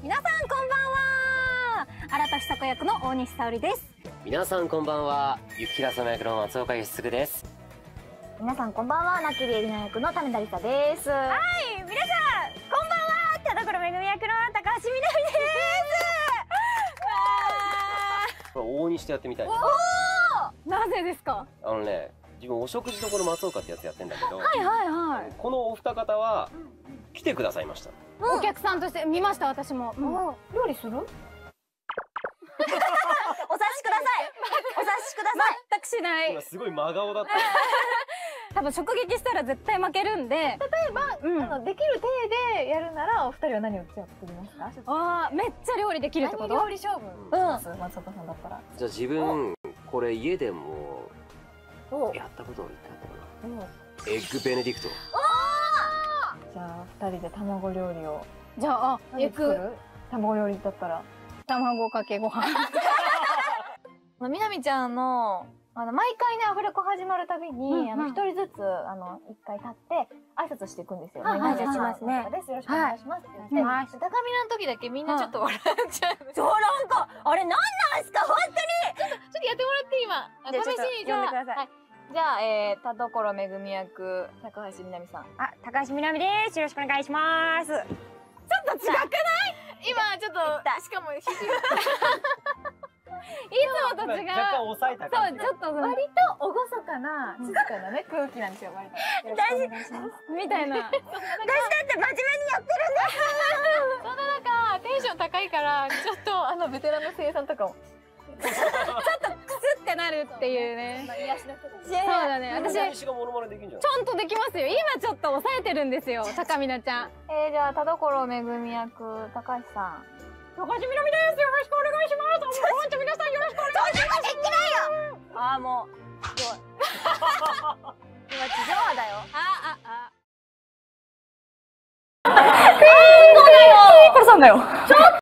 皆さんこんばんは。新田久子役の大西沙織です。皆さんこんばんは。雪平様役の松岡義嗣です。皆さんこんばんは、なきりえりな役の種田理沙です。はい皆さんこんばんは。田所めぐみ役の高橋みなみです。これ往々にしてやってみたいわーなぜですか？あのね自分お食事処松岡ってやつやってんだけど、はいはいはい。このお二方は来てくださいました、うん、お客さんとして見ました私も、うん、料理する？お察しください。お察しください。全くしない。今すごい真顔だった。多分直撃したら絶対負けるんで。例えば、うん、あのできる体でやるならお二人は何を作りますか？ああめっちゃ料理できるってこと？料理勝負うん、松岡さんだったら。じゃあ自分これ家でもやったことを言ったやったかな。エッグベネディクト。お2人で卵料理を。じゃああく。卵料理だったら。卵かけご飯。みなみちゃんのあの毎回ねアフレコ始まるたびに、うんうん、あの一人ずつあの一回立って挨拶していくんですよ、ね。はい、挨拶しますね。ですよろしくお願いしますって言って、はい、はい、高見の時だけみんなちょっと笑っちゃう。そうなんかあれなんなんすか？本当に。ちょっとちょっとやってもらって今。試しにじゃあ。じゃあ、えー、田所めぐみ役、高橋みなみさん。あ高橋みなみです。よろしくお願いします。ちょっと違くない？今、ちょっと、しかも、いつもと違う。若干抑えたそうちょっと割と厳かな、静かなね、空気なんですよ、割と。よろしくお願いします。みたいな。そんな中、テンション高いから、ちょっと、あの、ベテランの声優さんとかも。クスってなるっていうね。癒しの人たち。そうだね。私ちゃ私がモノマネできるんじゃないんとできますよ。今ちょっと抑えてるんですよ。高みなちゃん。えー、じゃあ、田所めぐみ役、高橋さん。高橋みなみです。よろしくお願いします。本当皆さんよろしくお願いします。あー、もう、すごい。今、地上波だよ。あああこれさんだよ。